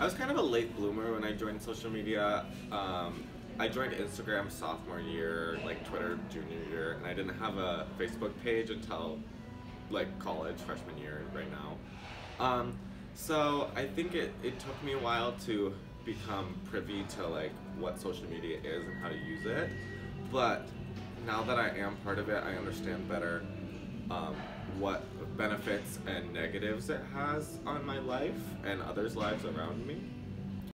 I was kind of a late bloomer when I joined social media. Um, I joined Instagram sophomore year, like Twitter junior year, and I didn't have a Facebook page until like college, freshman year, right now. Um, so I think it, it took me a while to become privy to like what social media is and how to use it. But now that I am part of it, I understand better um, what benefits and negatives it has on my life and others' lives around me.